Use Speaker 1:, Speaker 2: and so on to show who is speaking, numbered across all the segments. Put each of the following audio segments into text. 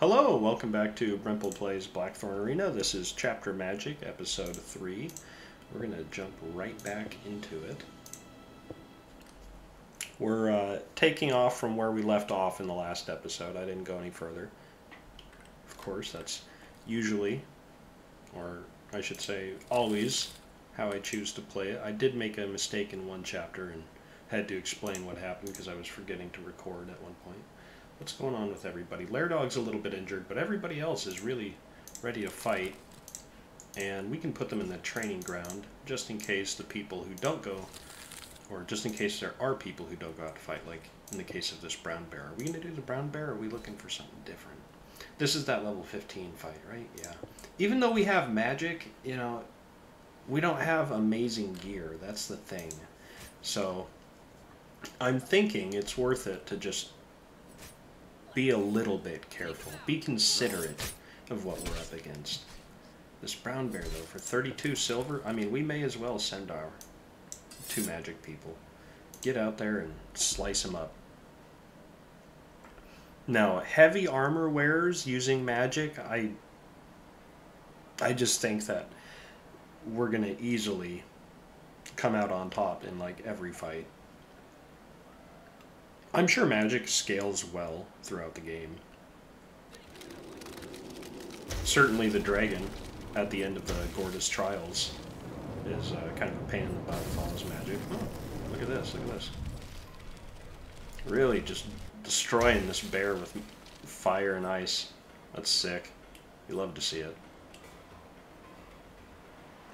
Speaker 1: Hello, welcome back to Brimple Plays Blackthorn Arena. This is Chapter Magic, Episode 3. We're going to jump right back into it. We're uh, taking off from where we left off in the last episode. I didn't go any further. Of course, that's usually, or I should say always, how I choose to play it. I did make a mistake in one chapter and had to explain what happened because I was forgetting to record at one point. What's going on with everybody? LarDog's a little bit injured, but everybody else is really ready to fight. And we can put them in the training ground just in case the people who don't go, or just in case there are people who don't go out to fight, like in the case of this brown bear. Are we going to do the brown bear, or are we looking for something different? This is that level 15 fight, right? Yeah. Even though we have magic, you know, we don't have amazing gear. That's the thing. So I'm thinking it's worth it to just be a little bit careful. Be considerate of what we're up against. This brown bear, though, for 32 silver, I mean, we may as well send our two magic people. Get out there and slice them up. Now, heavy armor wearers using magic, I, I just think that we're going to easily come out on top in, like, every fight. I'm sure magic scales well throughout the game. Certainly the dragon at the end of the Gortys Trials is uh, kind of a pain in the butt with all his magic. Oh, look at this, look at this. Really just destroying this bear with fire and ice. That's sick. You love to see it.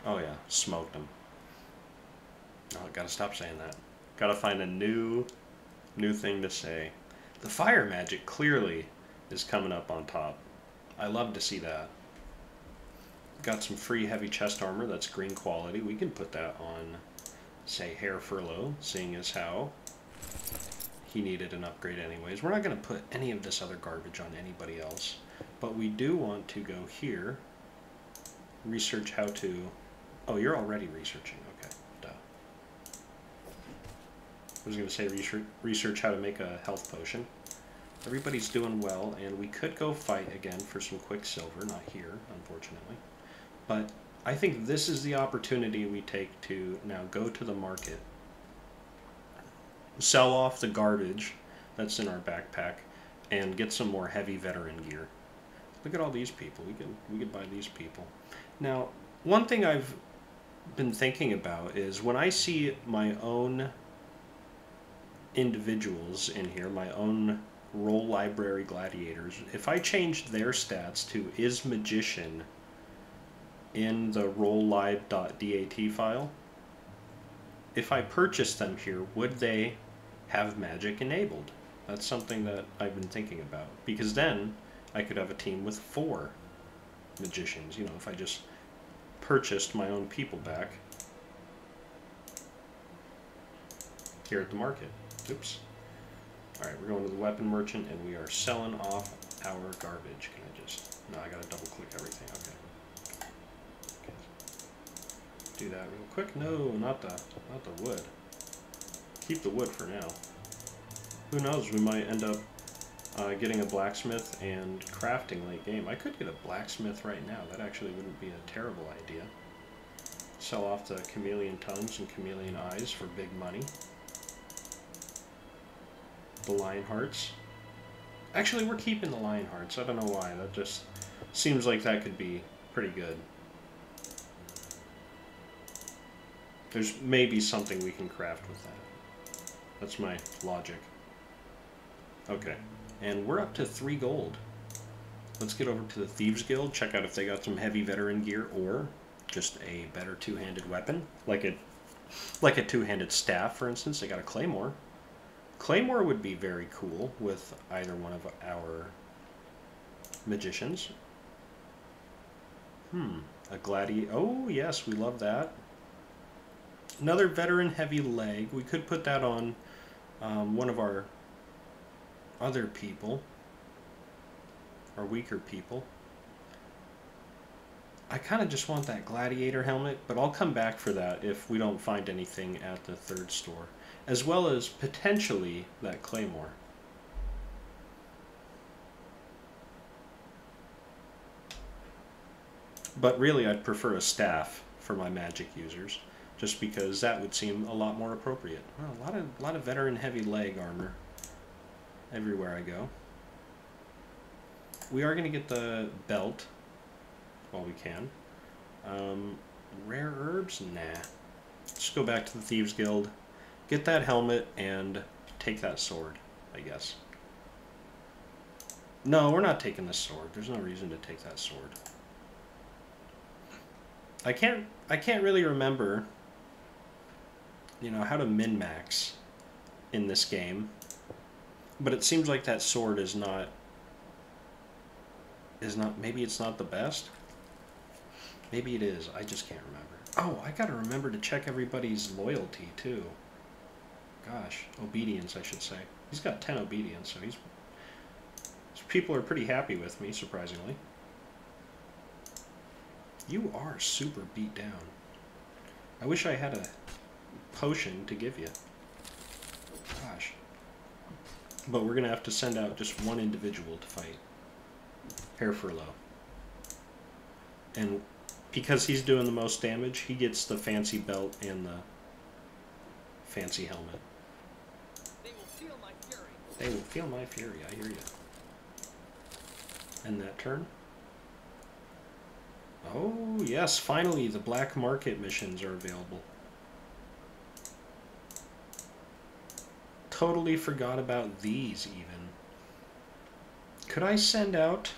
Speaker 1: Oh yeah, smoked him. Oh, gotta stop saying that. Gotta find a new new thing to say. The fire magic clearly is coming up on top. I love to see that. Got some free heavy chest armor that's green quality. We can put that on, say, Hair Furlough, seeing as how he needed an upgrade anyways. We're not going to put any of this other garbage on anybody else, but we do want to go here, research how to... Oh, you're already researching. I was going to say research, research how to make a health potion. Everybody's doing well, and we could go fight again for some quicksilver. Not here, unfortunately. But I think this is the opportunity we take to now go to the market, sell off the garbage that's in our backpack, and get some more heavy veteran gear. Look at all these people. We can we could buy these people. Now, one thing I've been thinking about is when I see my own individuals in here, my own role library gladiators, if I changed their stats to is magician in the rollelib.dat file, if I purchased them here, would they have magic enabled? That's something that I've been thinking about. Because then I could have a team with four magicians, you know, if I just purchased my own people back here at the market. Oops. Alright, we're going to the weapon merchant and we are selling off our garbage. Can I just... No, I gotta double click everything. Okay. okay. Do that real quick. No, not the, not the wood. Keep the wood for now. Who knows, we might end up uh, getting a blacksmith and crafting late game. I could get a blacksmith right now. That actually wouldn't be a terrible idea. Sell off the chameleon tongues and chameleon eyes for big money the lion hearts. Actually, we're keeping the lion hearts. I don't know why. That just seems like that could be pretty good. There's maybe something we can craft with that. That's my logic. Okay. And we're up to three gold. Let's get over to the Thieves Guild, check out if they got some heavy veteran gear or just a better two-handed weapon. Like a, like a two-handed staff, for instance. They got a claymore. Claymore would be very cool with either one of our magicians. Hmm, a gladiator. Oh, yes, we love that. Another veteran heavy leg. We could put that on um, one of our other people, our weaker people. I kind of just want that gladiator helmet, but I'll come back for that if we don't find anything at the third store as well as potentially that claymore. But really, I'd prefer a staff for my magic users, just because that would seem a lot more appropriate. Well, a lot of a lot of veteran heavy leg armor everywhere I go. We are going to get the belt while we can. Um, rare herbs? Nah. Let's go back to the Thieves Guild, get that helmet, and take that sword, I guess. No, we're not taking the sword. There's no reason to take that sword. I can't I can't really remember you know how to min max in this game. But it seems like that sword is not is not maybe it's not the best. Maybe it is. I just can't remember. Oh, I got to remember to check everybody's loyalty too. Gosh, obedience I should say. He's got 10 obedience, so he's people are pretty happy with me surprisingly. You are super beat down. I wish I had a potion to give you. Gosh. But we're going to have to send out just one individual to fight. Hair Furlough. And because he's doing the most damage, he gets the fancy belt and the fancy helmet. They will feel my fury. They will feel my fury, I hear you. And that turn. Oh, yes, finally the black market missions are available. Totally forgot about these, even. Could I send out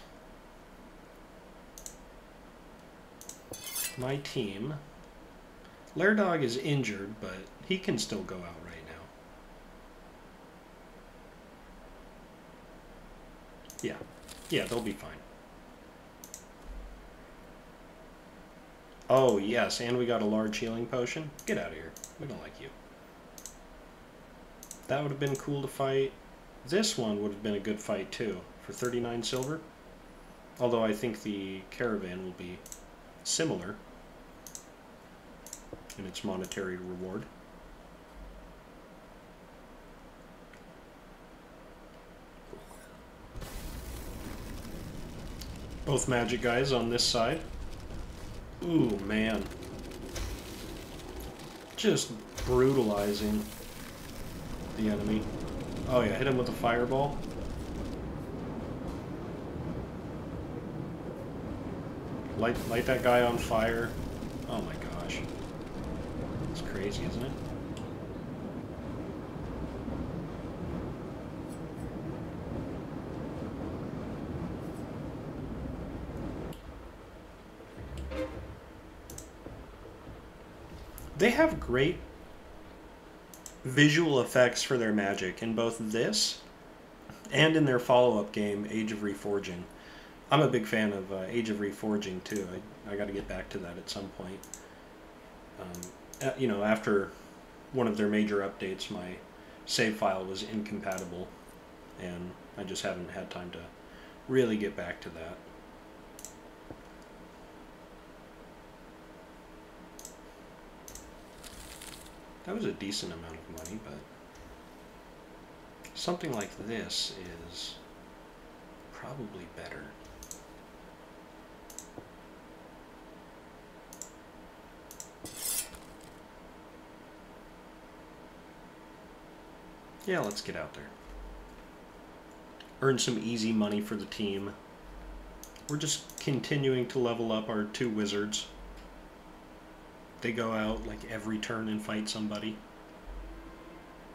Speaker 1: my team? LarDog is injured, but he can still go out right now. Yeah. Yeah, they'll be fine. Oh, yes, and we got a large healing potion. Get out of here. We don't like you. That would have been cool to fight. This one would have been a good fight, too, for 39 silver. Although I think the caravan will be similar in its monetary reward. Both magic guys on this side. Ooh, man. Just brutalizing the enemy. Oh yeah, hit him with a fireball. Light, light that guy on fire. Oh my gosh. It's crazy, isn't it? They have great visual effects for their magic in both this and in their follow-up game, Age of Reforging. I'm a big fan of uh, Age of Reforging too. I, I got to get back to that at some point. Um, Uh, you know, after one of their major updates, my save file was incompatible, and I just haven't had time to really get back to that. That was a decent amount of money, but something like this is probably better. Yeah, let's get out there. Earn some easy money for the team. We're just continuing to level up our two wizards they go out like every turn and fight somebody.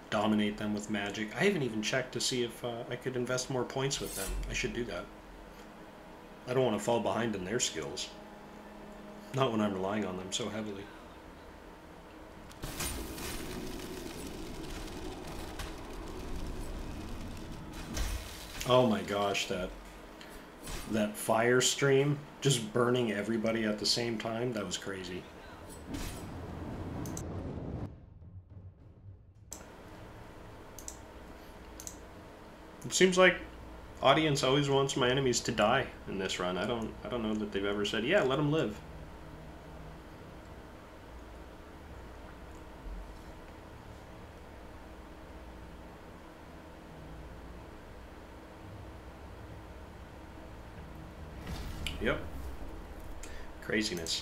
Speaker 1: Dominate them with magic. I haven't even checked to see if uh, I could invest more points with them. I should do that. I don't want to fall behind in their skills. Not when I'm relying on them so heavily. Oh my gosh, that that fire stream just burning everybody at the same time, that was crazy. It seems like audience always wants my enemies to die in this run. I don't I don't know that they've ever said, "Yeah, let them live." Craziness.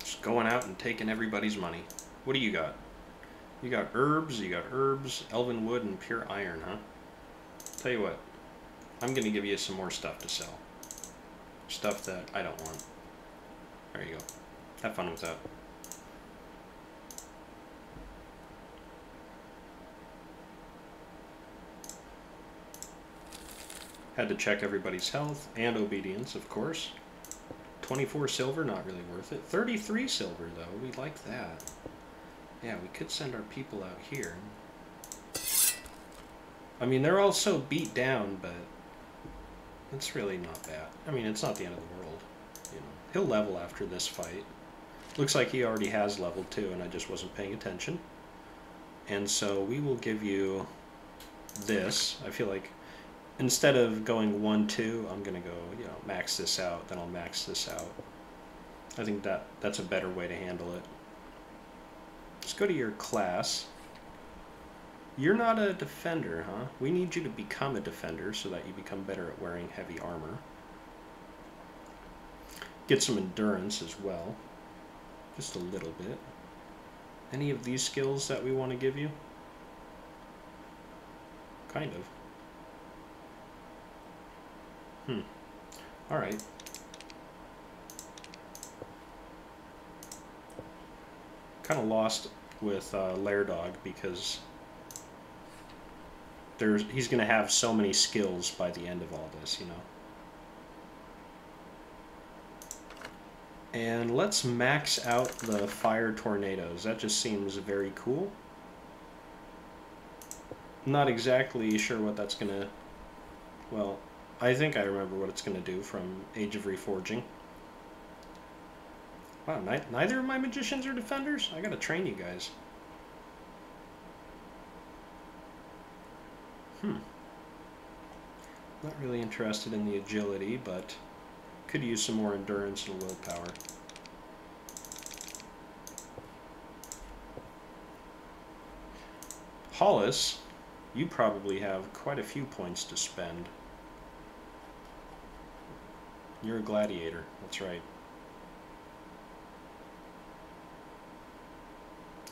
Speaker 1: Just going out and taking everybody's money. What do you got? You got herbs, you got herbs, elven wood, and pure iron, huh? Tell you what, I'm going to give you some more stuff to sell. Stuff that I don't want. There you go. Have fun with that. Had to check everybody's health and obedience, of course. 24 silver, not really worth it. 33 silver, though. We like that. Yeah, we could send our people out here. I mean, they're all so beat down, but it's really not bad. I mean, it's not the end of the world. You know, he'll level after this fight. Looks like he already has leveled too, and I just wasn't paying attention. And so we will give you this. I feel like instead of going 1, 2, I'm going to go, you know, max this out, then I'll max this out. I think that that's a better way to handle it. Let's go to your class. You're not a defender, huh? We need you to become a defender so that you become better at wearing heavy armor. Get some endurance as well. Just a little bit. Any of these skills that we want to give you? Kind of. Hmm. Alright. Kind of lost with uh, Dog because there's he's going to have so many skills by the end of all this, you know. And let's max out the fire tornadoes. That just seems very cool. Not exactly sure what that's going to... Well, I think I remember what it's going to do from Age of Reforging. Wow, neither of my magicians are defenders? I gotta train you guys. Hmm. Not really interested in the agility, but could use some more endurance and willpower. Hollis, you probably have quite a few points to spend. You're a gladiator, that's right.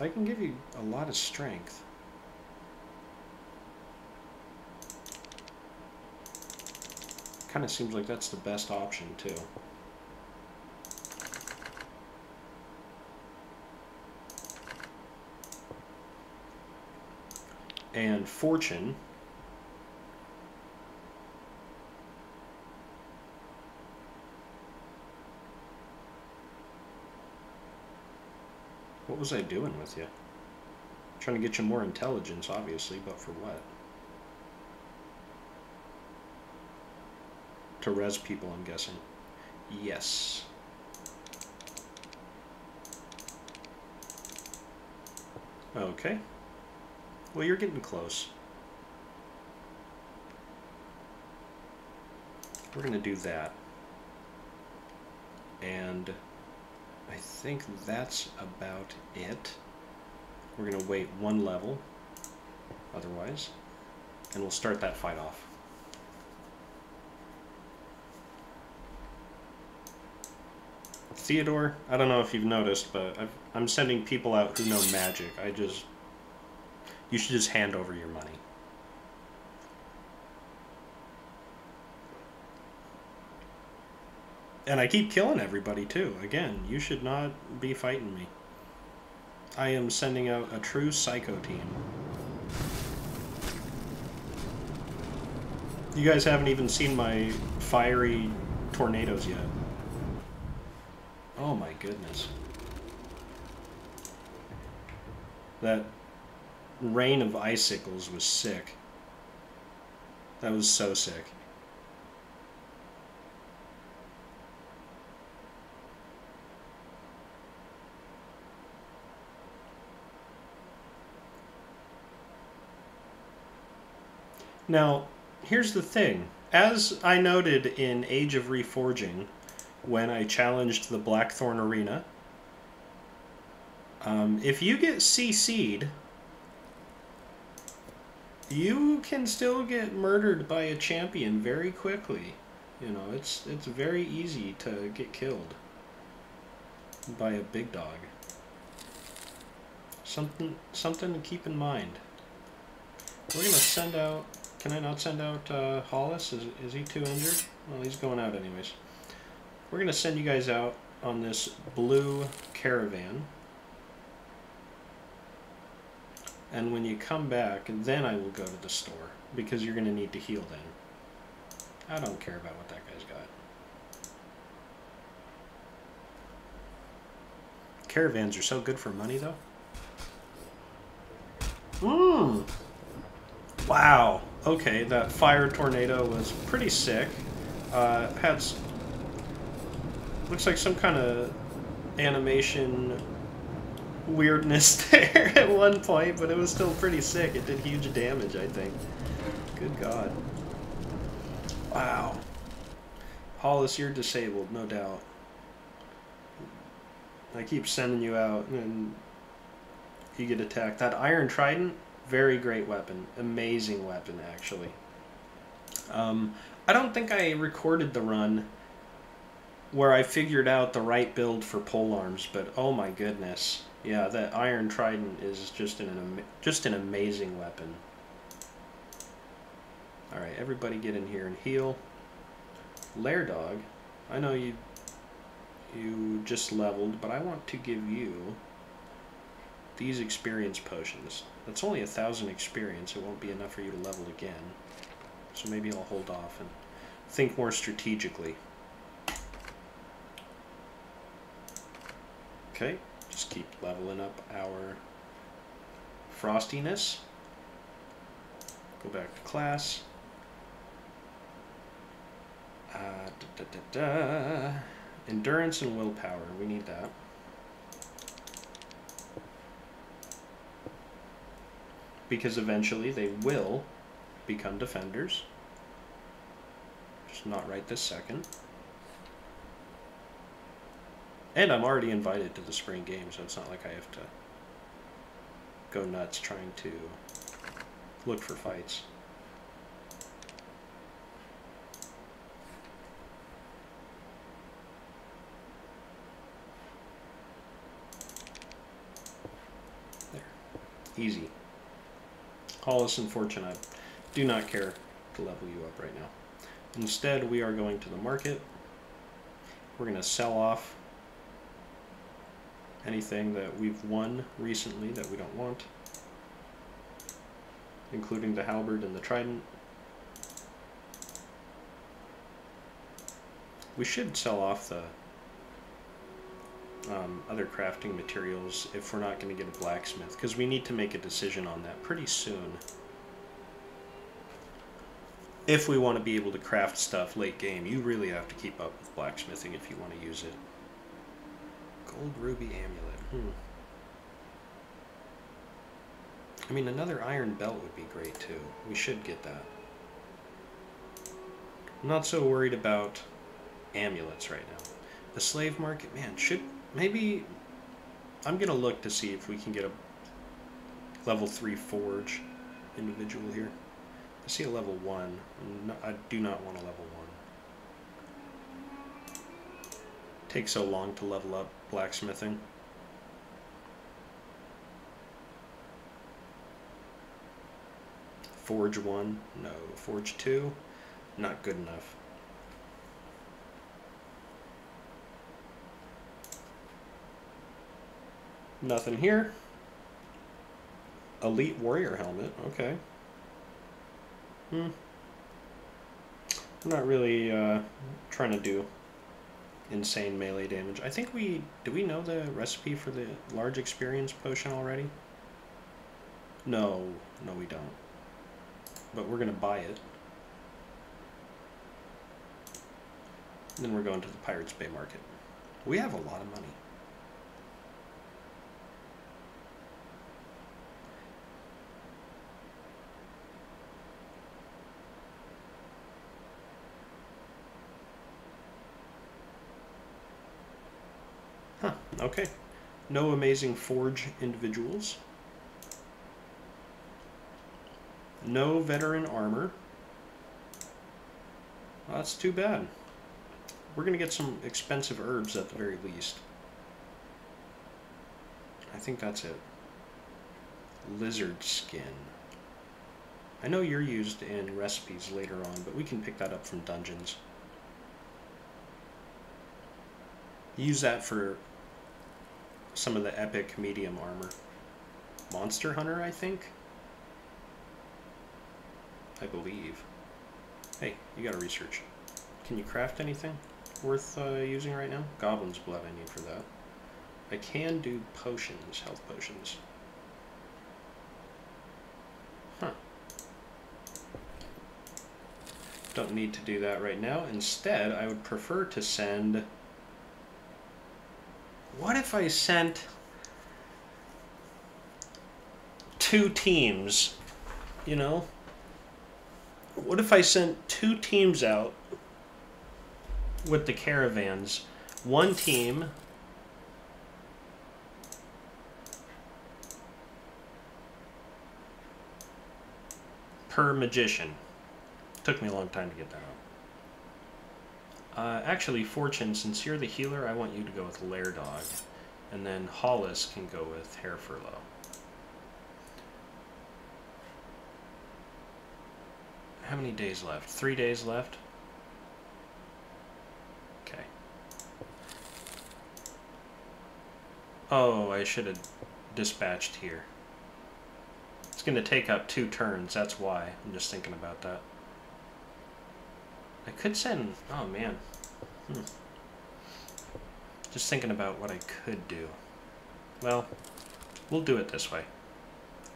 Speaker 1: I can give you a lot of strength. Kind of seems like that's the best option, too. And fortune was I doing with you? Trying to get you more intelligence, obviously, but for what? To res people, I'm guessing. Yes. Okay. Well, you're getting close. We're going to do that. And I think that's about it. We're going to wait one level, otherwise, and we'll start that fight off. Theodore, I don't know if you've noticed, but i am sending people out who know magic. I just... You should just hand over your money. And I keep killing everybody too. Again, you should not be fighting me. I am sending out a true psycho team. You guys haven't even seen my fiery tornadoes yet. Oh my goodness. That rain of icicles was sick. That was so sick. Now, here's the thing. As I noted in Age of Reforging, when I challenged the Blackthorn Arena, um, if you get CC'd, you can still get murdered by a champion very quickly. You know, it's it's very easy to get killed by a big dog. Something something to keep in mind. We're gonna send out. Can I not send out uh, Hollis? Is is he too injured? Well, he's going out anyways. We're gonna send you guys out on this blue caravan. And when you come back, then I will go to the store because you're gonna need to heal then. I don't care about what that guy's got. Caravans are so good for money, though. Mmm. Wow. Okay, that fire tornado was pretty sick. Uh, had looks like some kind of animation weirdness there at one point, but it was still pretty sick. It did huge damage, I think. Good God. Wow. Hollis, you're disabled, no doubt. I keep sending you out and you get attacked. That Iron Trident, very great weapon. Amazing weapon, actually. Um, I don't think I recorded the run where I figured out the right build for pole arms, but oh my goodness. Yeah, that Iron Trident is just an, just an amazing weapon. Alright, everybody get in here and heal. LarDog, I know you you just leveled, but I want to give you these experience potions. That's only a thousand experience. It won't be enough for you to level again. So maybe I'll hold off and think more strategically. Okay, just keep leveling up our frostiness. Go back to class. Uh, da, da, da, Endurance and willpower, we need that. Because eventually they will become defenders. Just not right this second. And I'm already invited to the spring game, so it's not like I have to go nuts trying to look for fights. There. Easy. Hollis and Fortune, I do not care to level you up right now. Instead, we are going to the market. We're going to sell off anything that we've won recently that we don't want, including the halberd and the trident. We should sell off the um, other crafting materials if we're not going to get a blacksmith, because we need to make a decision on that pretty soon. If we want to be able to craft stuff late game, you really have to keep up with blacksmithing if you want to use it. Gold ruby amulet. Hmm. I mean, another iron belt would be great too. We should get that. I'm not so worried about amulets right now. The slave market, man, should maybe I'm gonna look to see if we can get a level three forge individual here. I see a level one. I do not want a level one. Takes so long to level up blacksmithing. Forge 1, no. Forge 2, not good enough. Nothing here. Elite Warrior Helmet, okay. Hmm. I'm not really uh, trying to do insane melee damage. I think we... Do we know the recipe for the large experience potion already? No. No, we don't. But we're going to buy it. then we're going to the Pirates Bay Market. We have a lot of money. Okay. No amazing forge individuals. No veteran armor. Well, that's too bad. We're going to get some expensive herbs at the very least. I think that's it. Lizard skin. I know you're used in recipes later on, but we can pick that up from dungeons. Use that for some of the epic medium armor. Monster Hunter, I think? I believe. Hey, you gotta research. Can you craft anything worth uh, using right now? Goblin's blood I need for that. I can do potions, health potions. Huh. Don't need to do that right now. Instead, I would prefer to send... What if I sent two teams, you know? What if I sent two teams out with the caravans? One team per magician. Took me a long time to get that out. Uh, actually, Fortune, since you're the healer, I want you to go with LarDog. And then Hollis can go with Hair Furlough. How many days left? Three days left? Okay. Oh, I should have dispatched here It's going to take up two turns. That's why. I'm just thinking about that. I could send... Oh, man. Hmm. Just thinking about what I could do. Well, we'll do it this way.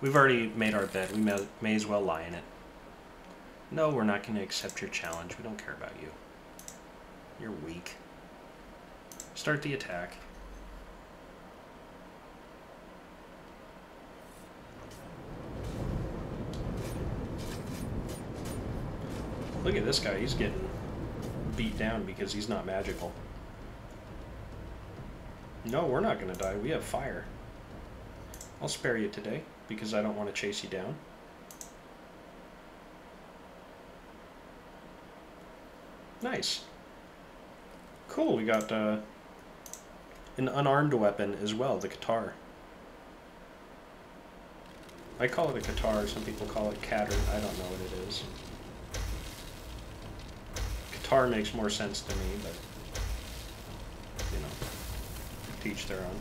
Speaker 1: We've already made our bed. We may, may as well lie in it. No, we're not going to accept your challenge. We don't care about you. You're weak. Start the attack. Look at this guy, he's getting beat down because he's not magical. No, we're not going to die. We have fire. I'll spare you today because I don't want to chase you down. Nice. Cool, we got uh, an unarmed weapon as well, the Katar. I call it a Katar, some people call it Catter, I don't know what it is. Tar makes more sense to me, but you know, teach their own.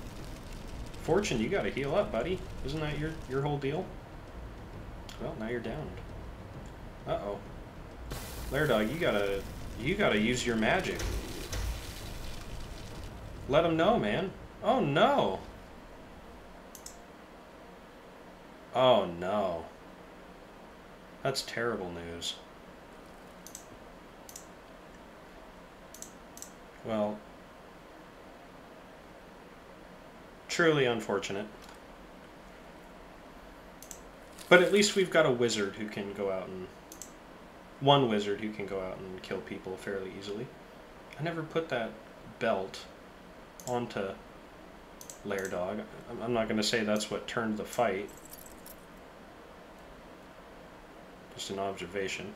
Speaker 1: Fortune, you gotta heal up, buddy. Isn't that your your whole deal? Well, now you're downed. Uh-oh. LarDog, you gotta you gotta use your magic. Let him know, man. Oh no. Oh no. That's terrible news. Well, truly unfortunate. But at least we've got a wizard who can go out and... One wizard who can go out and kill people fairly easily. I never put that belt onto LarDog. I'm not going to say that's what turned the fight. Just an observation.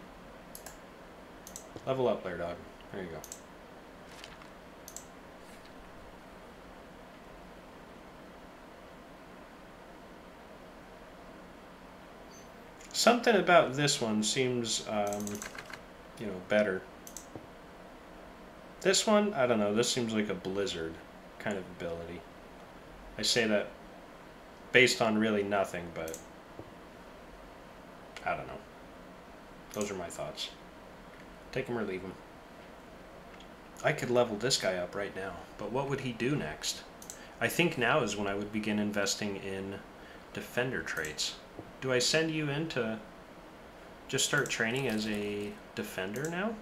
Speaker 1: Level up, LarDog. There you go. Something about this one seems, um, you know, better. This one, I don't know, this seems like a blizzard kind of ability. I say that based on really nothing, but I don't know. Those are my thoughts. Take them or leave them. I could level this guy up right now, but what would he do next? I think now is when I would begin investing in defender traits. Do I send you in to just start training as a defender now?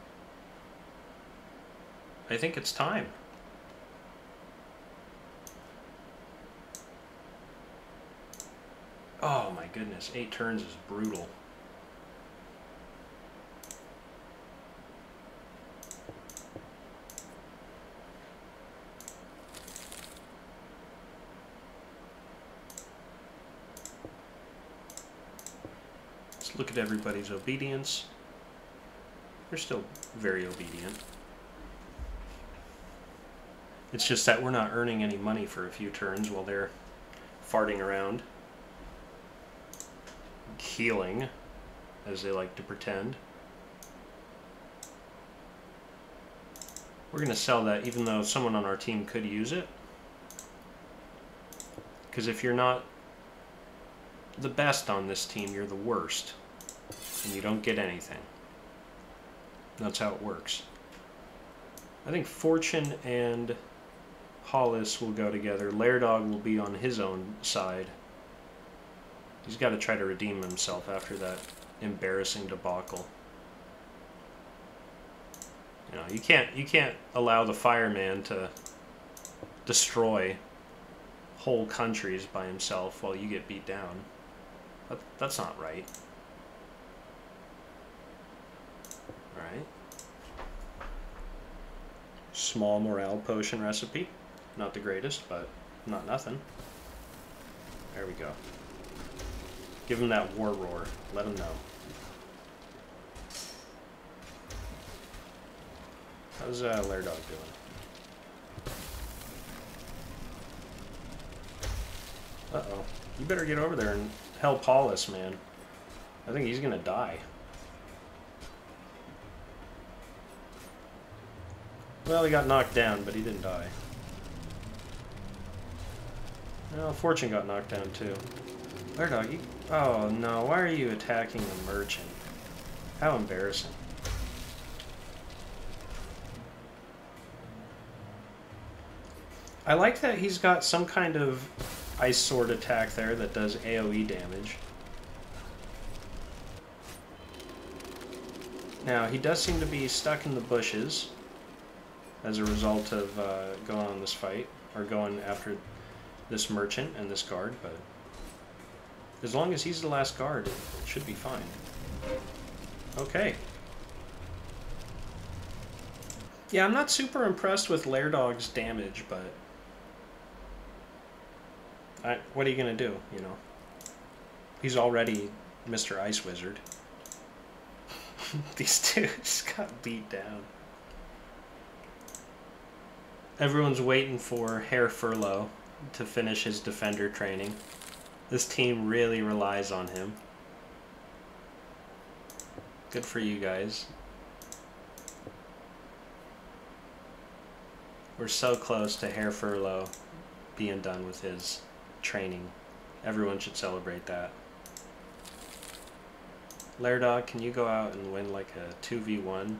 Speaker 1: I think it's time. Oh my goodness, eight turns is brutal. Look at everybody's obedience. They're still very obedient. It's just that we're not earning any money for a few turns while they're farting around. Healing, as they like to pretend. We're going to sell that even though someone on our team could use it. Because if you're not the best on this team, you're the worst. And you don't get anything. That's how it works. I think Fortune and Hollis will go together. LarDog will be on his own side. He's got to try to redeem himself after that embarrassing debacle. You know, you can't you can't allow the fireman to destroy whole countries by himself while you get beat down. That, that's not right. Alright. Small morale potion recipe. Not the greatest, but not nothing. There we go. Give him that war roar. Let him know. How's uh, LarDog doing? Uh-oh. You better get over there and help Hollis, man. I think he's gonna die. Well, he got knocked down, but he didn't die. Well, Fortune got knocked down, too. LarDog, you... Oh, no. Why are you attacking the merchant? How embarrassing. I like that he's got some kind of ice sword attack there that does AoE damage. Now, he does seem to be stuck in the bushes as a result of uh, going on this fight, or going after this merchant and this guard, but as long as he's the last guard, it should be fine. Okay. Yeah, I'm not super impressed with LarDog's damage, but I, what are you going to do, you know? He's already Mr. Ice Wizard. These two just got beat down. Everyone's waiting for Herr Furlough to finish his defender training. This team really relies on him. Good for you guys. We're so close to Herr Furlough being done with his training. Everyone should celebrate that. LarDog, can you go out and win like a 2v1?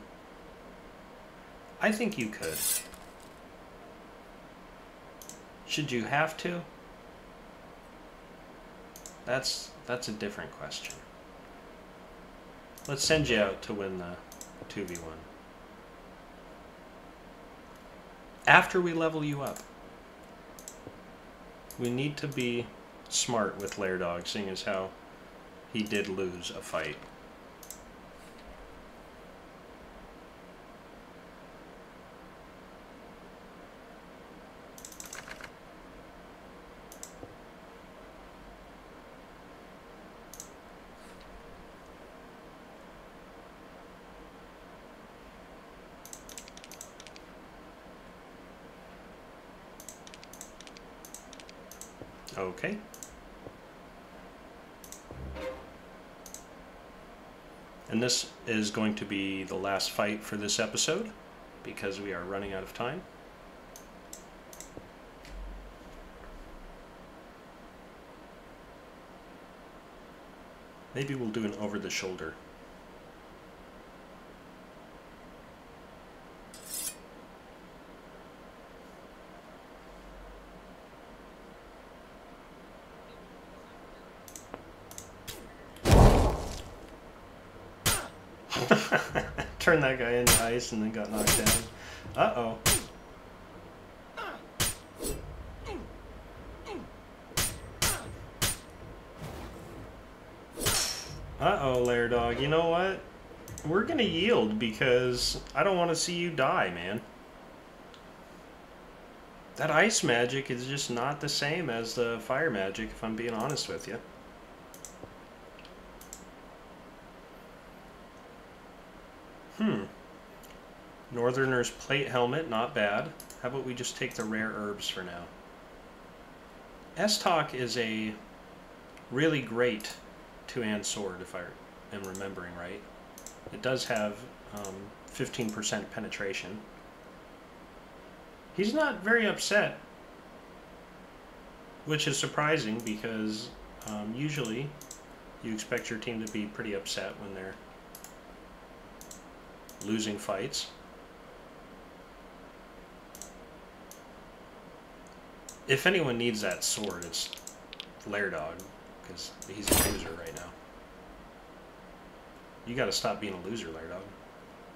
Speaker 1: I think you could. Should you have to? That's that's a different question. Let's send you out to win the 2v1. After we level you up. We need to be smart with LarDog, seeing as how he did lose a fight. Okay. And this is going to be the last fight for this episode because we are running out of time. Maybe we'll do an over-the-shoulder turned that guy into ice and then got knocked down. Uh-oh. Uh-oh, LarDog. You know what? We're gonna yield because I don't want to see you die, man. That ice magic is just not the same as the fire magic, if I'm being honest with you. Hmm. Northerner's plate helmet, not bad. How about we just take the rare herbs for now? Estok is a really great two-hand sword, if I am remembering right. It does have um, 15% penetration. He's not very upset, which is surprising because um, usually you expect your team to be pretty upset when they're losing fights. If anyone needs that sword, it's LarDog, because he's a loser right now. You gotta stop being a loser, LarDog.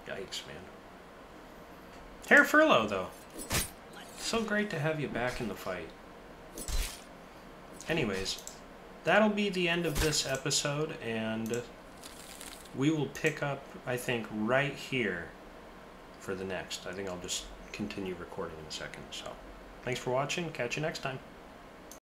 Speaker 1: Yikes, man. Herr Furlough, though. So great to have you back in the fight. Anyways, that'll be the end of this episode, and we will pick up, I think, right here for the next. I think I'll just continue recording in a second. So, thanks for watching. Catch you next time.